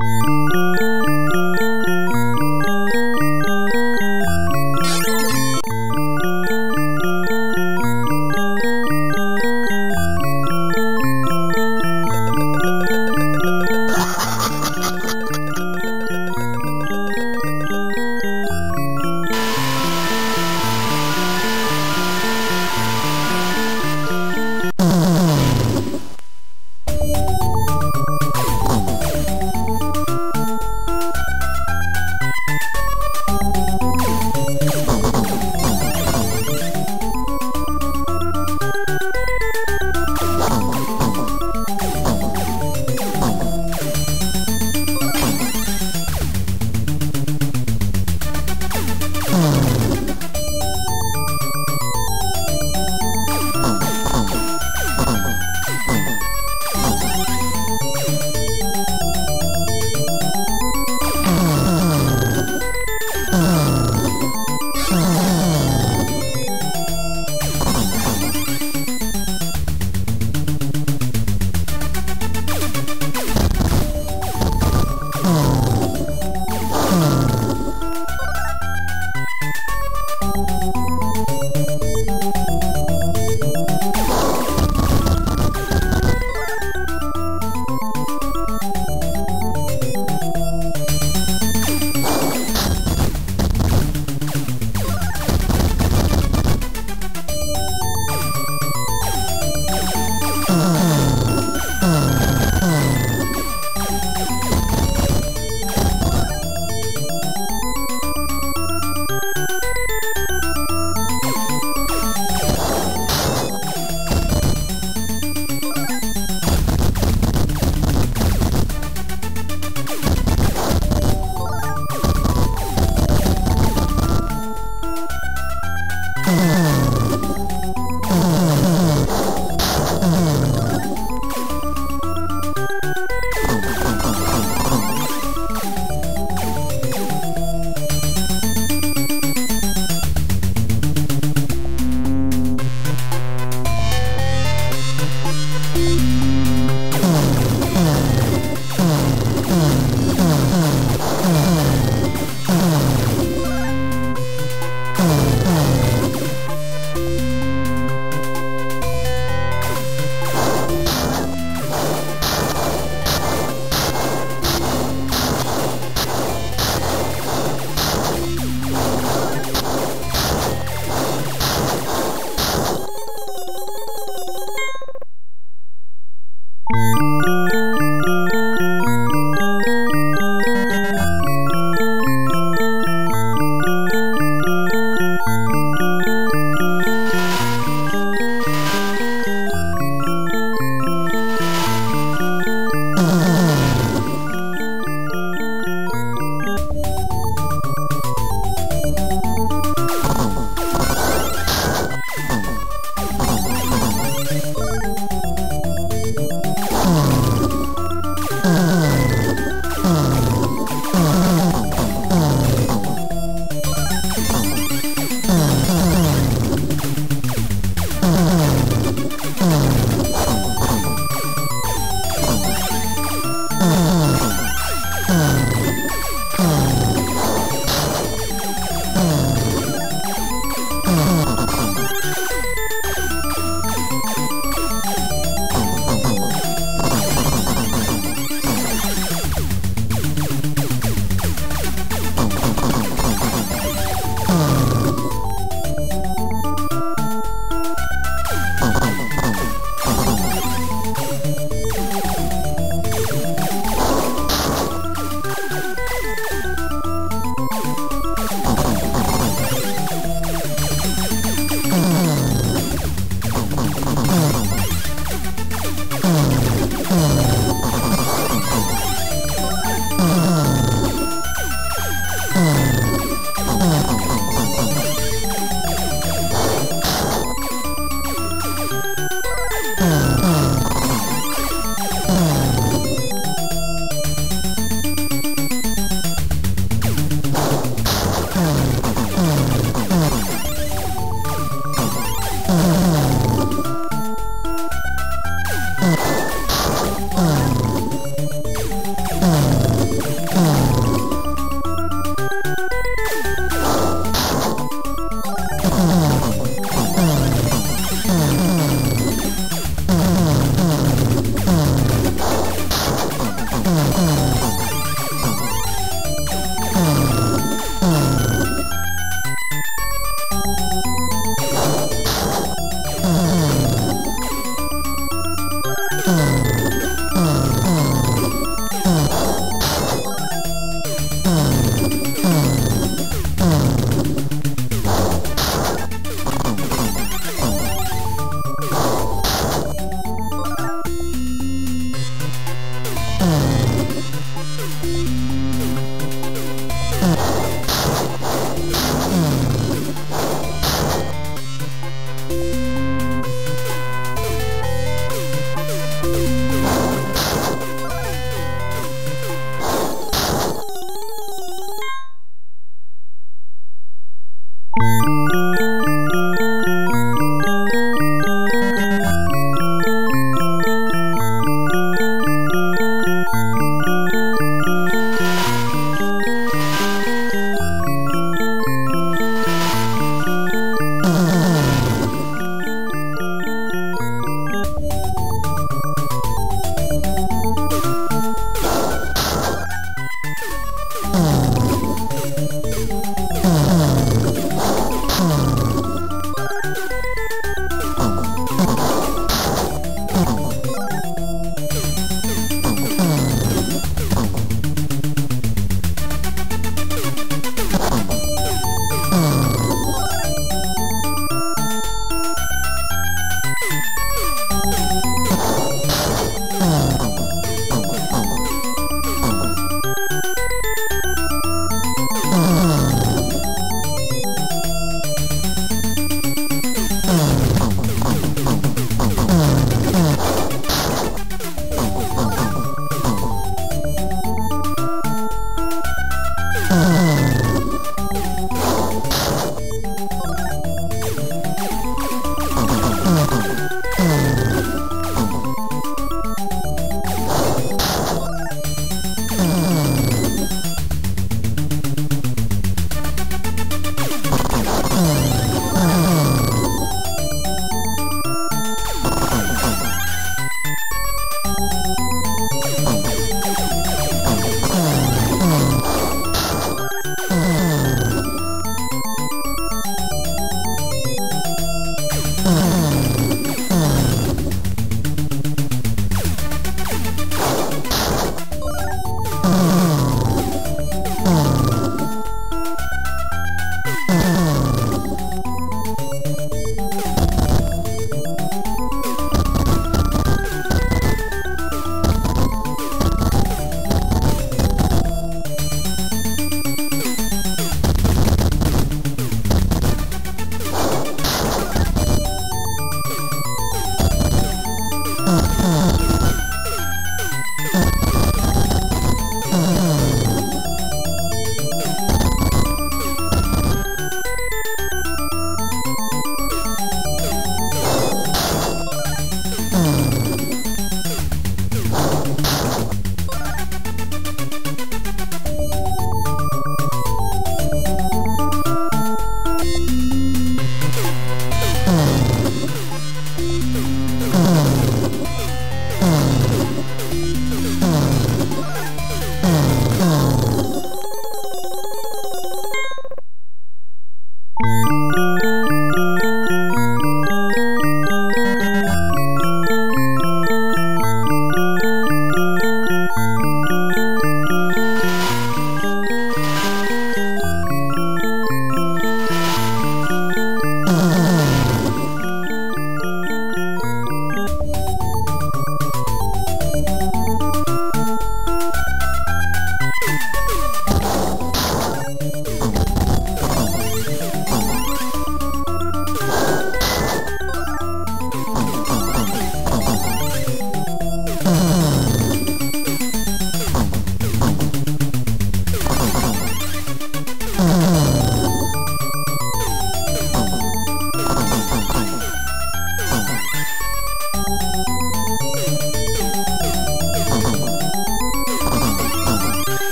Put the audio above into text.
Música